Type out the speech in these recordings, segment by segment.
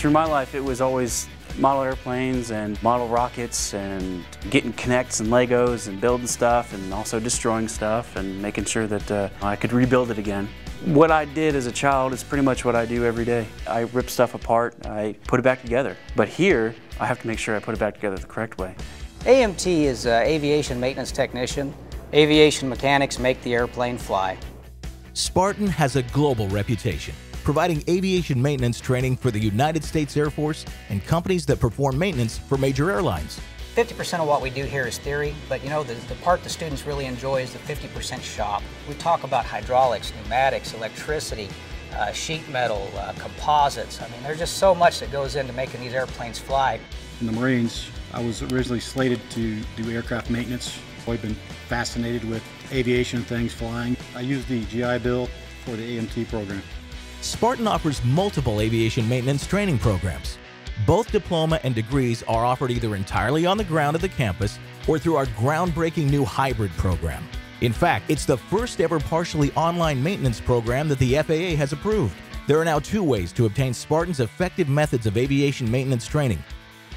Through my life, it was always model airplanes and model rockets and getting K'NEX and Legos and building stuff and also destroying stuff and making sure that uh, I could rebuild it again. What I did as a child is pretty much what I do every day. I rip stuff apart, I put it back together. But here, I have to make sure I put it back together the correct way. AMT is uh, aviation maintenance technician. Aviation mechanics make the airplane fly. Spartan has a global reputation, providing aviation maintenance training for the United States Air Force and companies that perform maintenance for major airlines. 50% of what we do here is theory, but you know, the, the part the students really enjoy is the 50% shop. We talk about hydraulics, pneumatics, electricity, uh, sheet metal, uh, composites. I mean, there's just so much that goes into making these airplanes fly. In the Marines, I was originally slated to do aircraft maintenance. I've been fascinated with aviation things, flying. I used the GI Bill for the AMT program. Spartan offers multiple aviation maintenance training programs. Both diploma and degrees are offered either entirely on the ground of the campus or through our groundbreaking new hybrid program. In fact, it's the first ever partially online maintenance program that the FAA has approved. There are now two ways to obtain Spartan's effective methods of aviation maintenance training.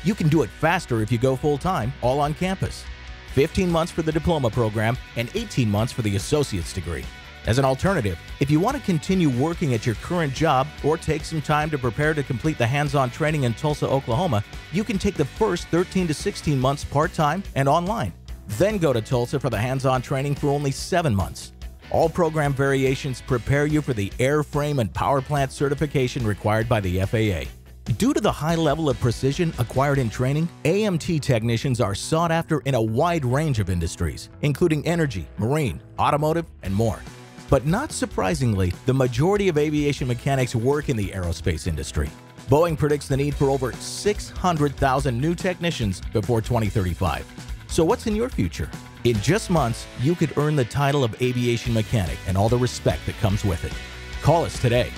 You can do it faster if you go full time, all on campus. 15 months for the diploma program and 18 months for the associate's degree. As an alternative, if you want to continue working at your current job or take some time to prepare to complete the hands on training in Tulsa, Oklahoma, you can take the first 13 to 16 months part time and online. Then go to Tulsa for the hands on training for only 7 months. All program variations prepare you for the airframe and power plant certification required by the FAA. Due to the high level of precision acquired in training, AMT technicians are sought after in a wide range of industries, including energy, marine, automotive, and more. But not surprisingly, the majority of aviation mechanics work in the aerospace industry. Boeing predicts the need for over 600,000 new technicians before 2035. So what's in your future? In just months, you could earn the title of aviation mechanic and all the respect that comes with it. Call us today